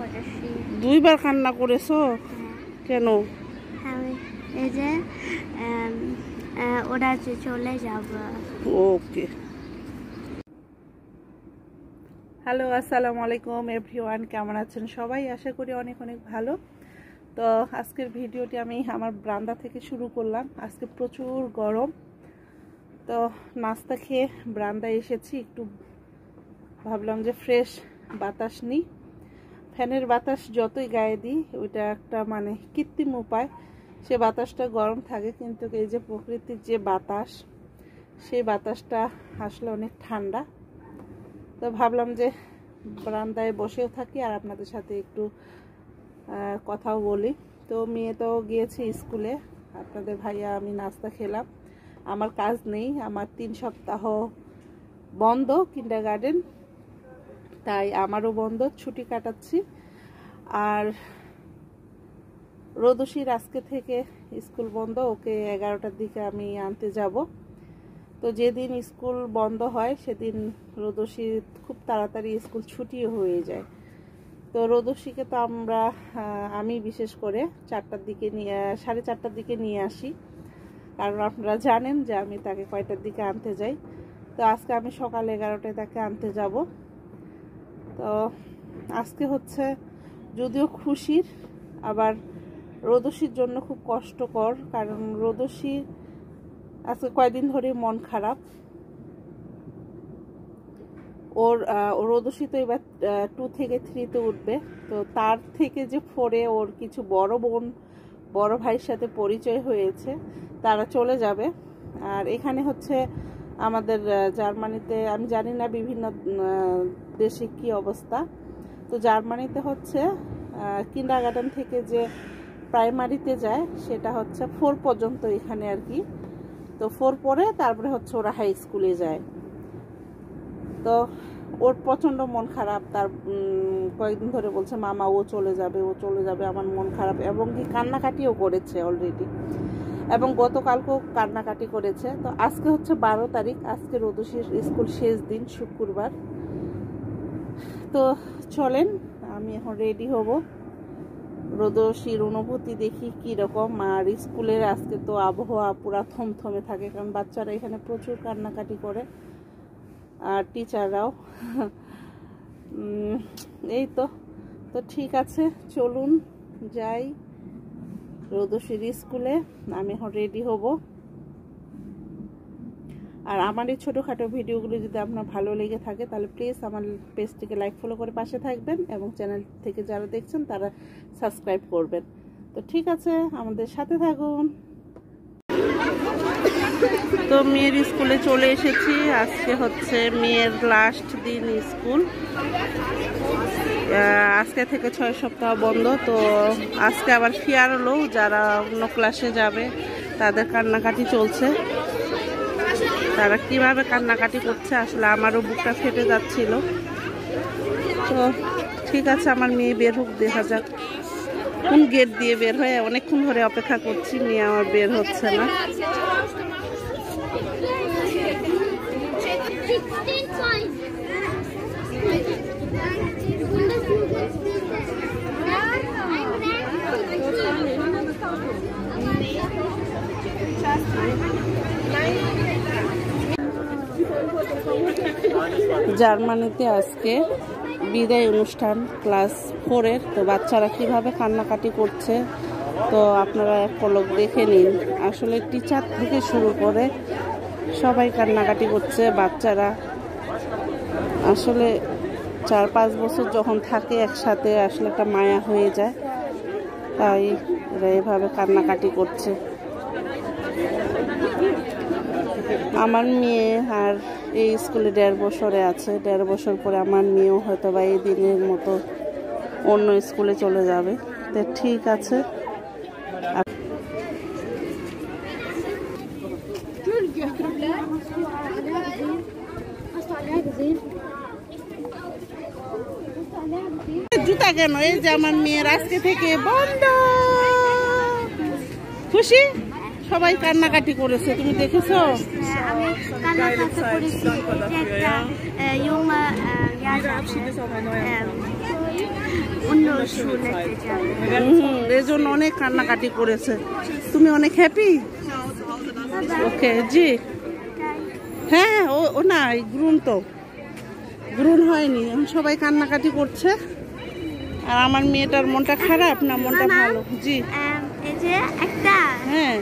করেছি। দুইবার কান্না করেছ? কেন? আমি এই যে ওরা চলে যাব। ওকে। হ্যালো আসসালামু আলাইকুম এভরিওয়ান কেমন আছেন সবাই? আশা করি অনেক অনেক ভালো। তো আজকের ভিডিওটি আমি আমার ব্রান্দা থেকে শুরু করলাম। আজকে প্রচুর গরম। তো নাস্তা খেয়ে ব্রান্দায় এসেছি। একটু ভাবলাম যে ফ্রেশ বাতাস নিই। ফ্যানের বাতাস যতই গায়ে দিই, ওইটা একটা মানে কৃত্রিম উপায়। সে বাতাসটা গরম থাকে, কিন্তু এই যে প্রকৃতির যে বাতাস, সেই বাতাসটা আসলে অনেক ঠান্ডা। তো ভাবলাম যে বারান্দায় বসেও থাকি আর আপনাদের সাথে একটু কথাও বলি। তো মেয়ে তো গিয়েছে স্কুলে। আপনাদের ভাইয়া, আমি নাস্তা খেলাম। আমার কাজ নেই, আমার তিন সপ্তাহ বন্ধ কিন্ডার গার্ডেন তাই আমারও বন্ধ, ছুটি কাটাচ্ছি। আর রোদসির আজকে থেকে স্কুল বন্ধ, ওকে এগারোটার দিকে আমি আনতে যাব। তো যেদিন স্কুল বন্ধ হয়, সেদিন রোদসি খুব তাড়াতাড়ি স্কুল ছুটিও হয়ে যায়। তো রোদসিকে তো আমরা আমি বিশেষ করে চারটার দিকে নিয়ে, সাড়ে চারটার দিকে নিয়ে আসি। কারণ আপনারা জানেন যে আমি তাকে কয়টার দিকে আনতে যাই। তো আজকে আমি সকাল এগারোটায় তাকে আনতে যাব। তো আজকে হচ্ছে যদিও খুশির, আবার রোদসির জন্য খুব কষ্টকর, কারণ রোদসি আজকে কয়দিন ধরে মন খারাপ। ওর রোদসি তো এবার টু থেকে থ্রিতে উঠবে। তো তার থেকে যে ফোরে ওর কিছু বড় বোন, বড় ভাইয়ের সাথে পরিচয় হয়েছে, তারা চলে যাবে। আর এখানে হচ্ছে আমাদের জার্মানিতে, আমি জানি না বিভিন্ন দেশে কি অবস্থা। তো জার্মানিতে হচ্ছে কিন্ডার গার্ডেন থেকে যে প্রাইমারিতে যায়, সেটা হচ্ছে ফোর পর্যন্ত এখানে আর কি। তো ফোর পরে তারপরে হচ্ছে ওরা হাই স্কুলে যায়। তো ওর প্রচণ্ড মন খারাপ, তার কয়েকদিন ধরে বলছে, মামা, ও চলে যাবে, ও চলে যাবে, আমার মন খারাপ। এবং কি কান্নাকাটিও করেছে অলরেডি এবং গতকালকেও কান্নাকাটি করেছে। তো আজকে হচ্ছে বারো তারিখ, আজকে রোদসির স্কুল শেষ দিন, শুক্রবার। তো চলেন, আমি এখন রেডি হব। রোদসির অনুভূতি দেখি কি রকম আর স্কুলের আজকে তো আবহাওয়া পুরা থমথমে থাকে, কারণ বাচ্চারা এখানে প্রচুর কান্নাকাটি করে, আর টিচাররাও এই তো তো ঠিক আছে, চলুন, যাই। রোদসির স্কুলে আমি এখন রেডি হব। আর আমার এই ছোটোখাটো ভিডিওগুলো যদি আপনার ভালো লেগে থাকে, তাহলে প্লিজ আমার পেজটিকে লাইক ফলো করে পাশে থাকবেন এবং চ্যানেল থেকে যারা দেখছেন, তারা সাবস্ক্রাইব করবেন। তো ঠিক আছে, আমাদের সাথে থাকুন। তো মেয়ের স্কুলে চলে এসেছি। আজকে হচ্ছে মেয়ের লাস্ট দিন স্কুল। আজকে থেকে ছয় সপ্তাহ বন্ধ, তো আজকে আবার ফিয়ার হলো যারা অন্য ক্লাসে যাবে, তাদের কান্নাকাটি চলছে। তারা কীভাবে কান্নাকাটি করছে আসলে আমারও বুকটা ফেটে যাচ্ছিল। তো ঠিক আছে, আমার মেয়ে বের হোক, দেখা যাক। কোন গেট দিয়ে বের হয়ে অনেকক্ষণ ধরে অপেক্ষা করছি, মেয়ে আমার বের হচ্ছে না। জার্মানিতে আজকে বিদায় অনুষ্ঠান, ক্লাস ফোরের। তো বাচ্চারা কীভাবে কান্নাকাটি করছে, তো আপনারা এক পলক দেখে নিন। আসলে টিচার থেকে শুরু করে সবাই কান্নাকাটি করছে, বাচ্চারা। আসলে চার পাঁচ বছর যখন থাকে একসাথে আসলে একটা মায়া হয়ে যায়, তাই এরা এভাবে কান্নাকাটি করছে। আমার মেয়ে আর এই স্কুলে দেড় বছরে আছে, দেড় বছর পরে আমার মেয়েও হয়তো বা এই দিনের মতো অন্য স্কুলে চলে যাবে। তো ঠিক আছে জুতা কেন? এই যে আমার মেয়ের আজকে থেকে বন্ধ। খুশি? সবাই কান্নাকাটি করেছে, তুমি দেখেছ? এই জন্য অনেক কান্নাকাটি করেছে। তুমি অনেক হ্যাপি ওকে জি। হ্যাঁ ও না গ্রুন তো। গ্রুন হয়নি। এখন সবাই কান্নাকাটি করছে। আর আমার মেয়েটার মনটা খারাপ না? মনটা ভালো? জি। যে একটা হ্যাঁ।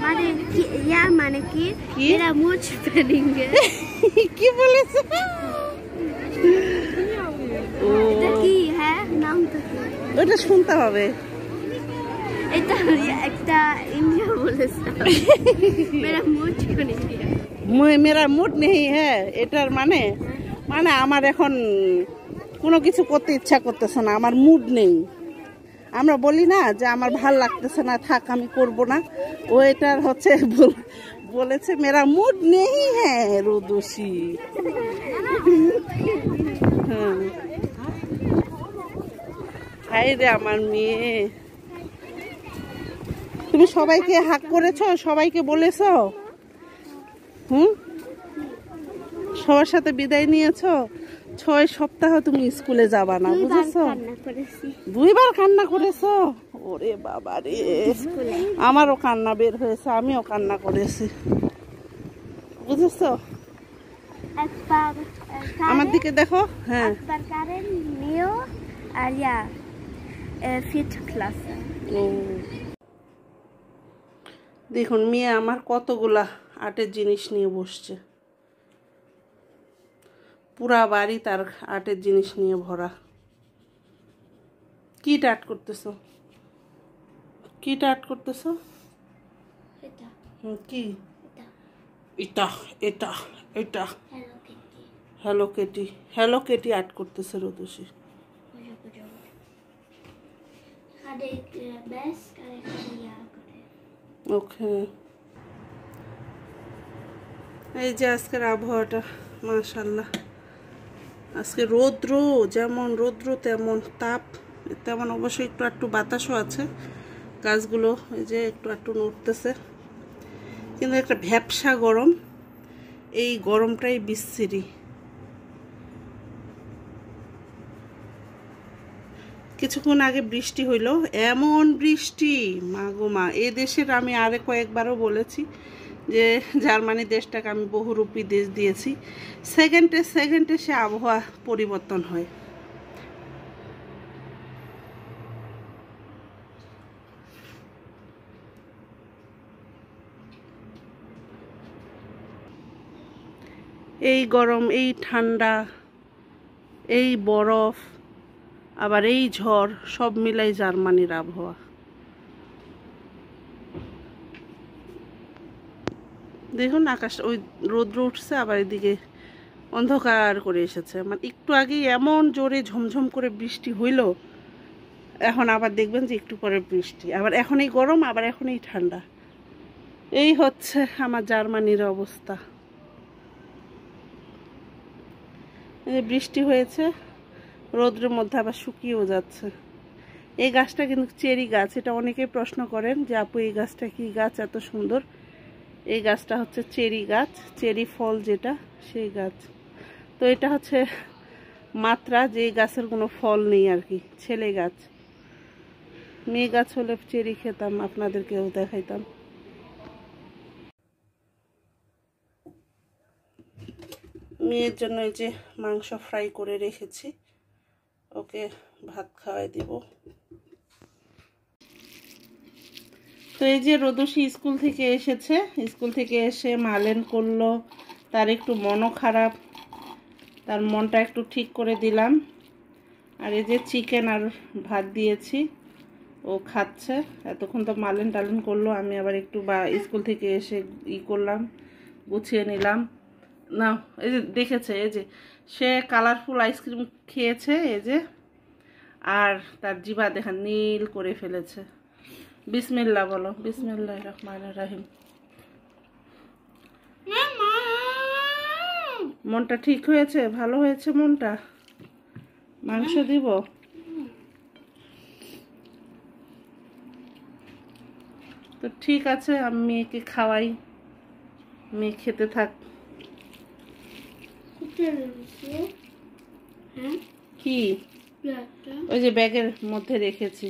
মানে কি ইয়া মানে কি? কি? এরা মুচ ফেলিঙ্গে কি বলেছে? ও। কি? হ্যাঁ নাম তো ওটা শুনতে হবে। এটা একটা ইন্ডিয়া বলেছে মেরা মুচ ফেলিঙ্গে মে- মেরা মুড নেই হ্যাঁ এটার মানে। মানে আমার এখন কোনো কিছু করতে ইচ্ছা করতেছে না, আমার মুড নেই। আমরা বলি না যে আমার ভালো লাগতেছে না, থাক আমি করব না। ও এটার হচ্ছে বলেছে মেরা মুড নেই হ্যাঁ রোদসি হ্যাঁ। হাই রে আমার মেয়ে। তুমি সবাইকে হাক করেছ, সবাইকে বলেছ? হুম? সবার সাথে বিদায় নিয়েছো? ছয় সপ্তাহ তুমি স্কুলে যাবা না বুঝেছ? দুইবার কান্না করেছ? ওরে বাবা রে। আমারও কান্না বের হয়েছে আমিও কান্না করেছি। বুঝেছ? আমার দিকে দেখো হ্যাঁ। দেখুন মেয়ে আমার কতগুলা আর্টের জিনিস নিয়ে বসছে। পুরা বাড়ি তার আর্টের জিনিস নিয়ে ভরা। কি আর্ট করতেছো? কি আর্ট করতেছো? কি? এটা। এটা এটা hello Katie hello Katie art করতেছে করে। ওকে। এই যে আজকের আবহাওয়াটা মাশাল্লাহ। আজকে রৌদ্র, যেমন রৌদ্র, তেমন তাপ, তেমন অবশ্যই একটু একটু বাতাসও আছে। গাছগুলো এই যে একটু একটু নড়তেছে। কিন্তু একটা ভ্যাপসা গরম, এই গরমটাই বিচ্ছিরি কিছুক্ষণ আগে বৃষ্টি হইল, এমন বৃষ্টি মা গো মা, এ দেশের আমি আরে কয়েকবারও বলেছি যে জার্মানি দেশটাকে আমি বহুরূপী দেশ দিয়েছি, সেকেন্ডে সেকেন্ডে সে আবহাওয়া পরিবর্তন হয়। এই গরম, এই ঠান্ডা, এই বরফ, আবার এই ঝড়, সব মিলাই জার্মানির আবহাওয়া। দেখুন, আকাশ ওই রৌদ্র উঠছে, আবার এদিকে অন্ধকার করে এসেছে। মানে একটু আগেই এমন জোরে ঝমঝম করে বৃষ্টি হইল, এখন আবার দেখবেন যে একটু পরে বৃষ্টি। আবার এখন এই গরম, আবার এখন এই ঠান্ডা। এই হচ্ছে আমার জার্মানির অবস্থা। বৃষ্টি হয়েছে, রোদ্রের মধ্যে আবার শুকিয়েও যাচ্ছে। এই গাছটা কিন্তু চেরি গাছ, এটা অনেকেই প্রশ্ন করেন যে আপু, এই গাছটা কি গাছ এত সুন্দর? এই গাছটা হচ্ছে চেরি গাছ, চেরি ফল যেটা, সেই গাছ। তো এটা হচ্ছে মাত্রা, যে গাছের কোনো ফল নেই আর কি, ছেলে গাছ। মেয়ে গাছ হলে চেরি খেতাম, আপনাদেরকেও দেখাইতাম। মেয়ের জন্য এই যে মাংস ফ্রাই করে রেখেছি, ওকে ভাত খাওয়াই দিব। তো এই যে রোদসী স্কুল থেকে এসেছে, স্কুল থেকে এসে মালেন করল, তার একটু মনও খারাপ, তার মনটা একটু ঠিক করে দিলাম। আর এই যে চিকেন আর ভাত দিয়েছি, ও খাচ্ছে। এতক্ষণ তো মালেন টালেন করল, আমি আবার একটু বা স্কুল থেকে এসে ই করলাম, গুছিয়ে নিলাম। না এই যে দেখেছে, এই যে সে কালারফুল আইসক্রিম খেয়েছে, এই যে, আর তার জিবা দেখা নীল করে ফেলেছে। বিসমিল্লা বলো বিসমিল্লাহ রহমান রাহিম। মনটা ঠিক হয়েছে? ভালো হয়েছে মনটা? মাংস দিব? তো ঠিক আছে আমি মেয়েকে খাওয়াই। মেয়ে খেতে থাক। হ্যাঁ? কি? ওই যে ব্যাগের মধ্যে রেখেছি।